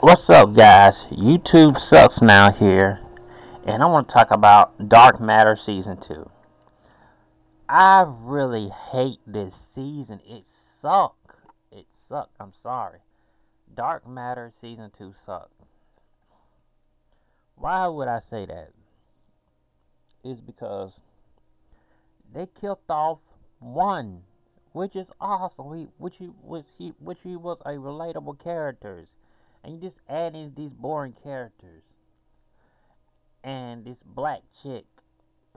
What's up, guys? YouTube sucks now here, and I want to talk about Dark Matter Season 2. I really hate this season. It sucked. It sucked. I'm sorry. Dark Matter Season 2 sucked. Why would I say that? Is because they killed off one, which is awesome. He, which he, which he, which he was a relatable characters and you just add in these boring characters. And this black chick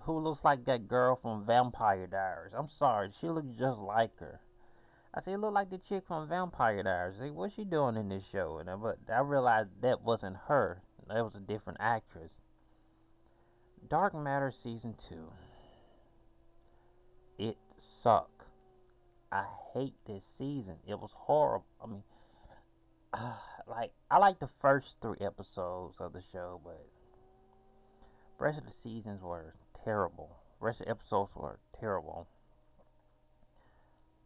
who looks like that girl from Vampire Diaries. I'm sorry, she looks just like her. I say, look like the chick from Vampire Diaries. What's she doing in this show? And I, but I realized that wasn't her. That was a different actress. Dark Matter season two. It sucked. I hate this season. It was horrible. I mean, uh, like I like the first three episodes of the show, but rest of the seasons were terrible. Rest of the episodes were terrible.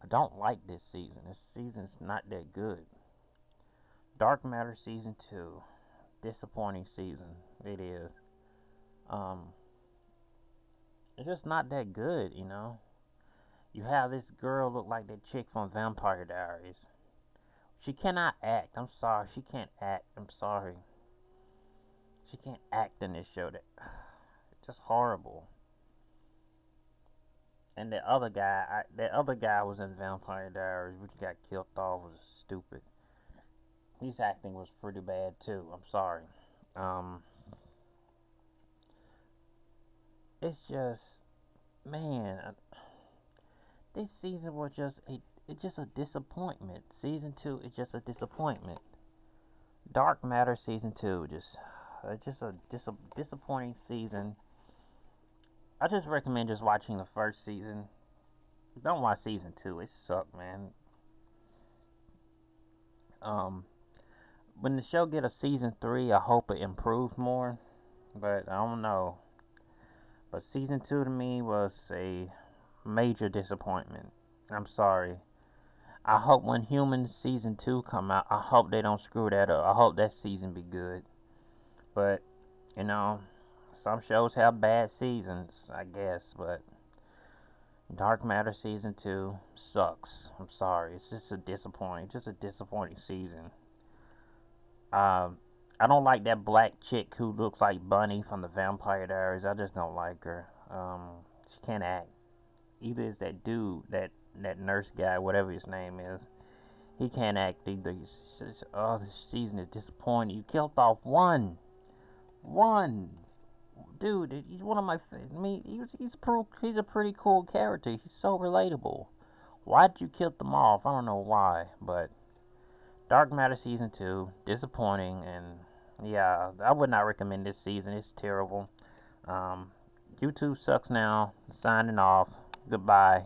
I don't like this season. This season's not that good. Dark Matter season two, disappointing season. It is. Um, it's just not that good, you know. You have this girl look like that chick from Vampire Diaries. She cannot act. I'm sorry. She can't act. I'm sorry. She can't act in this show. That it's just horrible. And the other guy, I, that other guy was in Vampire Diaries, which got killed off, was stupid. His acting was pretty bad too. I'm sorry. Um, it's just, man, this season was just a it's just a disappointment. Season two is just a disappointment. Dark Matter season two just uh, just a dis- disappointing season. I just recommend just watching the first season. Don't watch season two. It sucked, man. Um, when the show get a season three, I hope it improves more. But I don't know. But season two to me was a major disappointment. I'm sorry. I hope when Humans season two come out, I hope they don't screw that up. I hope that season be good. But you know, some shows have bad seasons, I guess. But Dark Matter season two sucks. I'm sorry. It's just a disappointing, just a disappointing season. Um, I don't like that black chick who looks like Bonnie from the Vampire Diaries. I just don't like her. Um, she can't act. Either is that dude that that nurse guy, whatever his name is, he can't act either. He's, oh, this season is disappointing. You killed off one, one, dude. He's one of my. I mean, he's he's a he's a pretty cool character. He's so relatable. Why did you kill them off? I don't know why, but Dark Matter season two disappointing, and yeah, I would not recommend this season. It's terrible. Um, YouTube sucks now. Signing off. Goodbye.